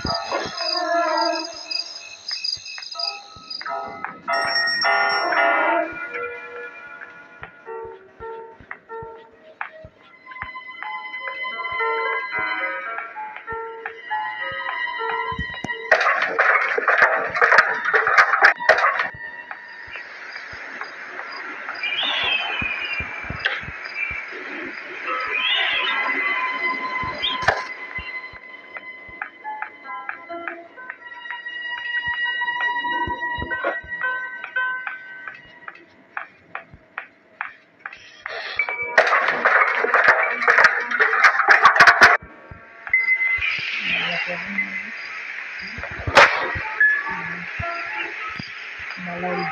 Uh, Malawi.